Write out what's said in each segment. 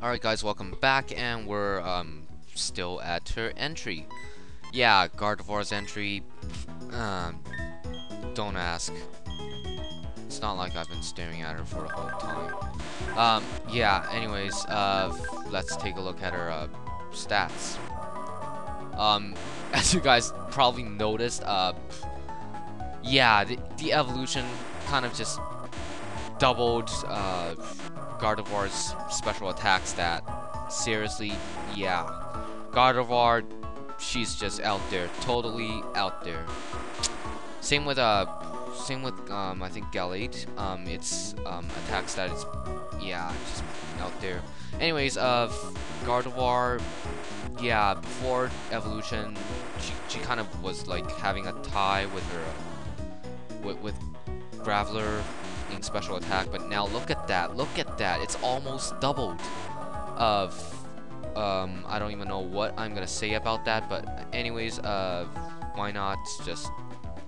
Alright guys, welcome back, and we're um, still at her entry. Yeah, Gardevoir's entry, um, don't ask. It's not like I've been staring at her for the whole time. Um, yeah, anyways, uh, let's take a look at her uh, stats. Um, as you guys probably noticed, uh, yeah, the, the evolution kind of just doubled uh, Gardevoir's special attack stat. Seriously, yeah. Gardevoir, she's just out there, totally out there. Same with uh, same with um, I think Gallade. Um, its um, attack stat is yeah, just out there. Anyways, uh, Gardevoir, yeah, before evolution, she she kind of was like having a tie with her with with Graveler special attack, but now look at that, look at that, it's almost doubled. Of, um, I don't even know what I'm gonna say about that, but anyways, uh, why not just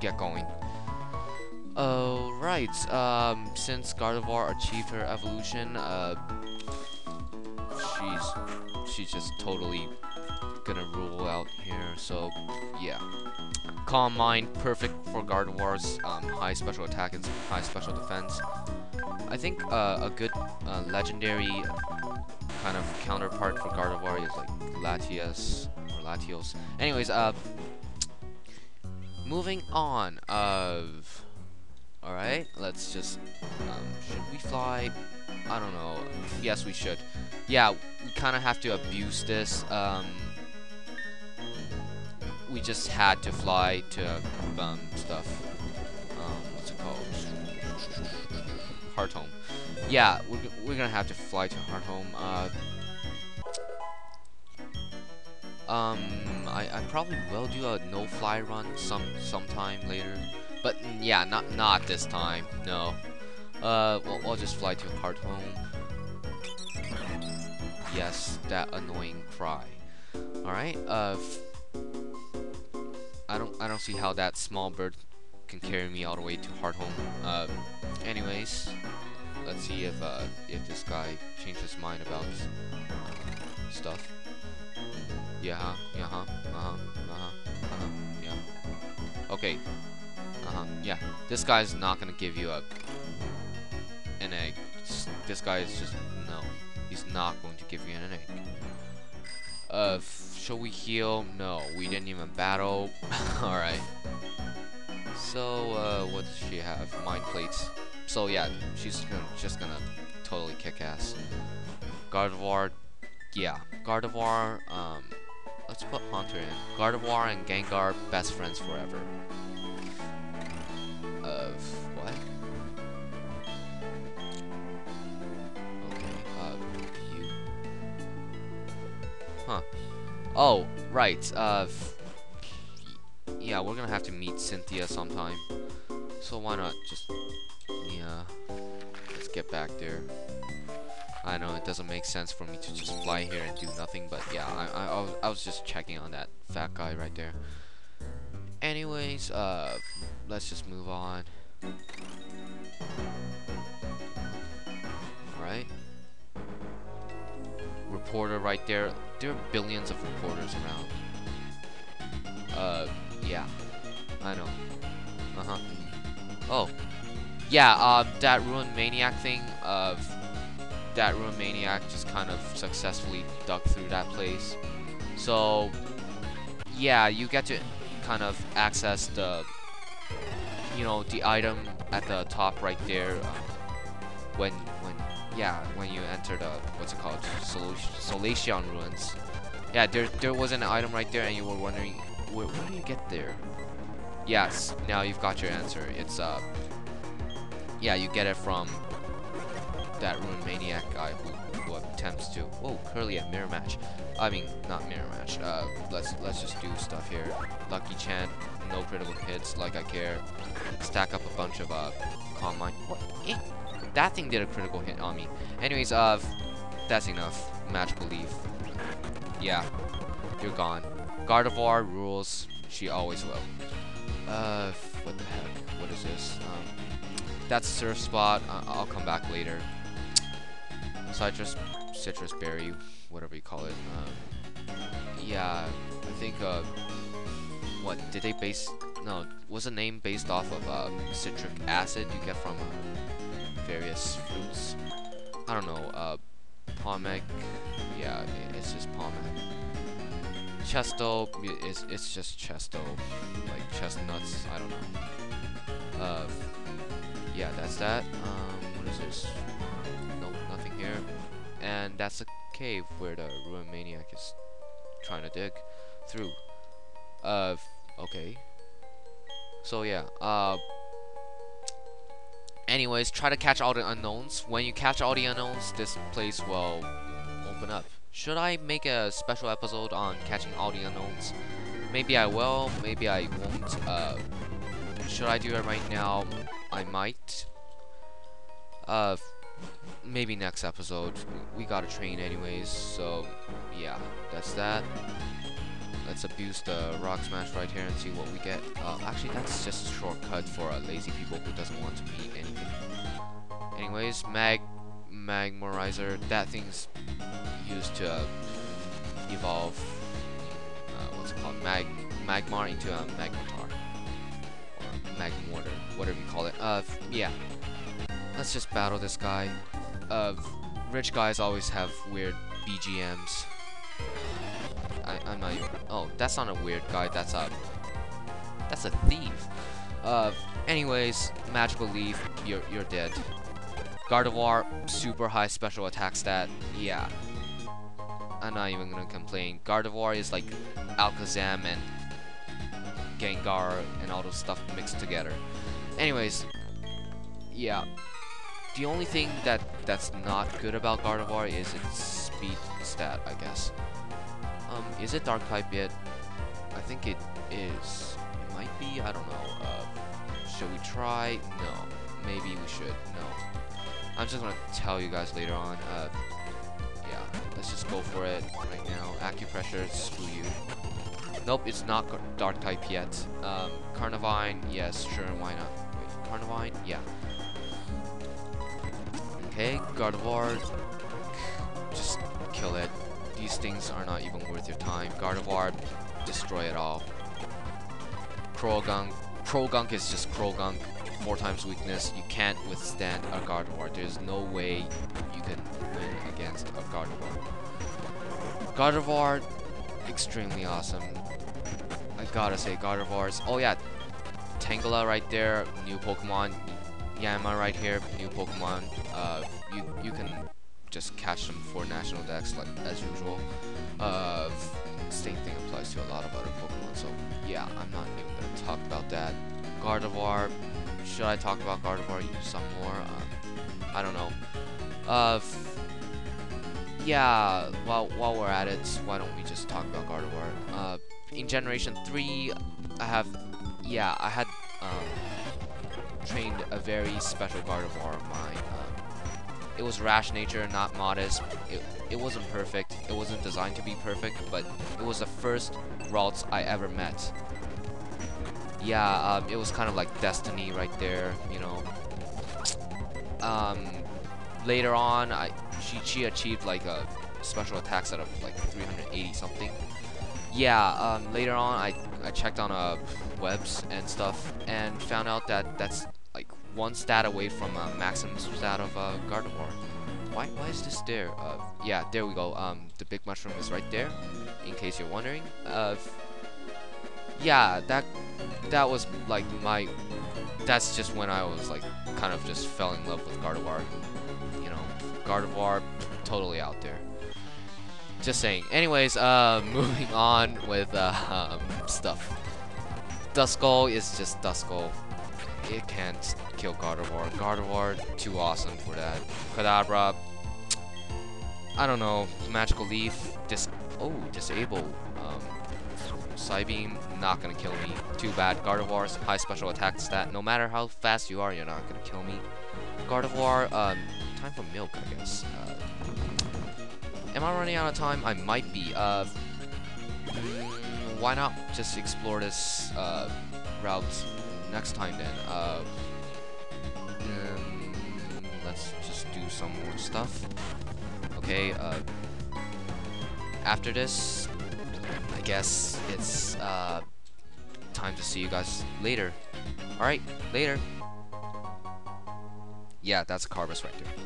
get going? Alright, um, since Gardevoir achieved her evolution, uh, she's, she's just totally gonna rule out here, so, yeah. Calm Mind, perfect for Gardevoir's um, high special attack and high special defense. I think uh, a good uh, legendary kind of counterpart for Gardevoir is like Latias or Latios. Anyways, uh, moving on. Of all right, let's just. Um, should we fly? I don't know. Yes, we should. Yeah, we kind of have to abuse this. Um, we just had to fly to um, stuff. Um, what's it called? Hearthome. Yeah, we're, we're gonna have to fly to Hearthome. Uh, um, I, I probably will do a no-fly run some sometime later, but yeah, not not this time. No. Uh, we'll, we'll just fly to Hearthome. Yes, that annoying cry. All right. Uh. I don't I don't see how that small bird can carry me all the way to Hearthome. Uh, anyways, let's see if uh, if this guy changed his mind about stuff. Yeah, huh, yeah, huh, uh-huh, uh-huh, uh-huh, yeah. Okay, uh-huh, yeah. This guy's not gonna give you a an egg. This guy is just no. He's not going to give you an egg. Uh. Shall we heal? No, we didn't even battle. Alright. So, uh, what does she have? Mind plates. So, yeah, she's gonna, just gonna totally kick ass. Gardevoir, yeah. Gardevoir, um, let's put Haunter in. Gardevoir and Gengar, best friends forever. Huh. Oh, right. Uh, yeah, we're gonna have to meet Cynthia sometime. So why not just, yeah, let's get back there. I know it doesn't make sense for me to just fly here and do nothing, but yeah, I, I, I, was, I was just checking on that fat guy right there. Anyways, uh, let's just move on. Reporter right there. There are billions of reporters around. Uh, yeah. I know. Uh-huh. Oh. Yeah, um, that Ruin Maniac thing, of that Ruin Maniac just kind of successfully dug through that place. So, yeah, you get to kind of access the, you know, the item at the top right there um, when, when, yeah, when you enter the, what's it called, Sol Solaceon Ruins. Yeah, there, there was an item right there and you were wondering, where, where do you get there? Yes, now you've got your answer. It's, uh, yeah, you get it from that Ruin Maniac guy who, who attempts to, whoa, Kirlia mirror match. I mean, not mirror match. Uh, let's let's just do stuff here. Lucky Chant, no critical hits, like I care. Stack up a bunch of uh, Calm Mind. What? Eh? That thing did a critical hit on me. Anyways, uh, that's enough. Magical Leaf. Yeah, you're gone. Gardevoir rules. She always will. Uh, what the heck? What is this? Um, that's Surf Spot. Uh, I'll come back later. Sitrus, sitrus berry, whatever you call it. Um, yeah, I think, uh, what, did they base, no, was the name based off of um, citric acid you get from uh, various fruits? I don't know, uh, pomeg, yeah, it's just pomeg. Chesto is it's just chesto, like chestnuts. I don't know. Uh, yeah, that's that. Um, what is this? No, nothing here. And that's a cave where the ruin maniac is trying to dig through. Uh, okay. So yeah. Uh. Anyways, try to catch all the unknowns. When you catch all the unknowns, this place will open up. Should I make a special episode on catching all the unknowns? Maybe I will, maybe I won't. Uh, should I do it right now? I might. Uh, maybe next episode. We gotta train anyways, so yeah, that's that. Let's abuse the rock smash right here and see what we get. Uh, actually, that's just a shortcut for uh, lazy people who doesn't want to meet anything. Anyways, mag Magmarizer. That thing's used to uh, evolve. What's it called? Mag Magmar into a Magmar or Magmortar, whatever you call it. Uh, yeah. Let's just battle this guy. Uh, rich guys always have weird BGMs. I'm not even. Oh, that's not a weird guy. That's a. That's a thief. Uh, anyways, magical leaf. You're you're dead. Gardevoir, super high special attack stat. Yeah. I'm not even gonna complain. Gardevoir is like Alakazam and Gengar and all those stuff mixed together. Anyways, yeah. The only thing that that's not good about Gardevoir is its speed stat, I guess. Um, is it Dark type yet? I think it is. It might be. I don't know. Uh, should we try? No. Maybe we should. No. I'm just gonna tell you guys later on. Uh, yeah, let's just go for it right now. Acupressure, screw you. Nope, it's not dark type yet. Um, Carnivine, yes, sure, why not? Wait, Carnivine, yeah. Okay, Gardevoir, just kill it. These things are not even worth your time. Gardevoir, destroy it all. Croagunk, Croagunk is just Croagunk four times weakness, you can't withstand a Gardevoir. There's no way you can win against a Gardevoir. Gardevoir, extremely awesome. I gotta say, Gardevoirs. Oh yeah, Tangela right there, new Pokemon. Yanma right here, new Pokemon. Uh, you you can just catch them for national Dex like as usual. Uh, same thing applies to a lot of other Pokemon. So yeah, I'm not even gonna talk about that. Gardevoir, should I talk about Gardevoir some more? Um, I don't know. Uh, yeah, while, while we're at it, why don't we just talk about Gardevoir? Uh, in Generation 3, I have, yeah, I had um, trained a very special Gardevoir of mine. Um, it was rash nature, not modest. It, it wasn't perfect. It wasn't designed to be perfect, but it was the first Ralts I ever met yeah, um, it was kind of like destiny right there, you know. Um, later on, I she she achieved like a special attack set of like 380 something. Yeah, um, later on, I I checked on uh webs and stuff and found out that that's one stat away from a maximum stat of uh, Gardevoir. Why why is this there? Uh, yeah, there we go. Um, the big mushroom is right there, in case you're wondering. Uh, yeah, that that was like my that's just when I was like kind of just fell in love with Gardevoir. You know, Gardevoir totally out there. Just saying. Anyways, uh, moving on with uh, um, stuff. Duskull is just Duskull. It can't kill Gardevoir. Gardevoir, too awesome for that. Kadabra, I don't know. Magical Leaf, dis oh, disable. Um, Psybeam, not gonna kill me. Too bad. Gardevoir's high special attack stat. No matter how fast you are, you're not gonna kill me. Gardevoir, um, time for milk, I guess. Uh, am I running out of time? I might be. Uh, mm, why not just explore this uh, route next time then? Uh, some more stuff. okay, uh, after this, I guess it's, uh, time to see you guys later. Alright, later. Yeah, that's a Carbus right there.